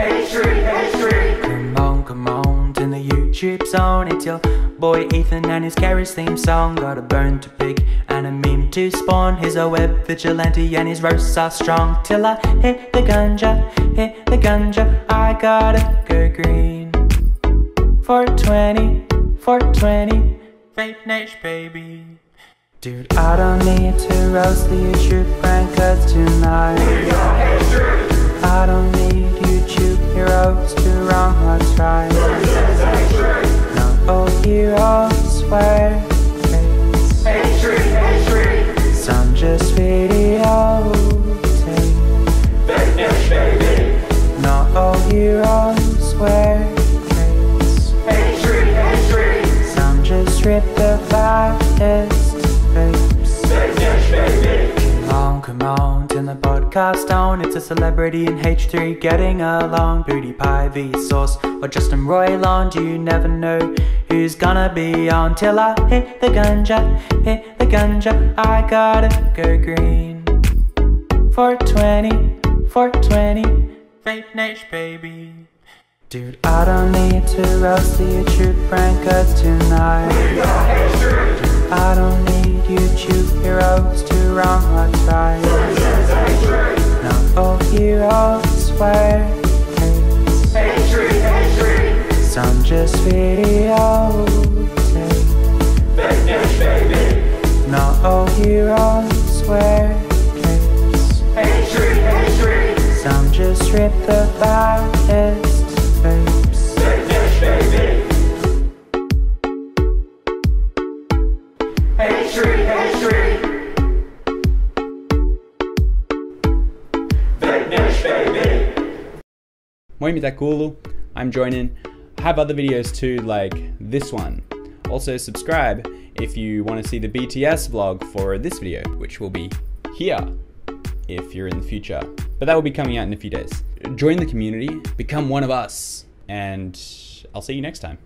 Come on, come on, turn the YouTube zone. It's your boy Ethan and his carriage theme song. Got a burn to pick and a meme to spawn. He's a web vigilante and his roasts are strong. Till I hit the ganja, hit the ganja, I gotta go green. 420, 420, fake niche baby. Dude, I don't need to roast the YouTube prankers tonight. Babes. Come on, come on, the podcast on. It's a celebrity in H3 getting along. Booty Pie v Sauce or Justin Roiland. You never know who's gonna be on till I hit the ganja, hit the ganja. I gotta go green. 420, 420, vape niche baby. Dude, I don't need to roast the YouTube rankers tonight. I don't need YouTube heroes to run what's right. Not all heroes wear capes. Some just video Not all heroes wear capes. Some just rip the baddest Moi mitä kuuluu? I'm Joinen. I have other videos too, like this one. Also subscribe if you want to see the BTS vlog for this video, which will be here if you're in the future. But that will be coming out in a few days. Join the community, become one of us, and I'll see you next time.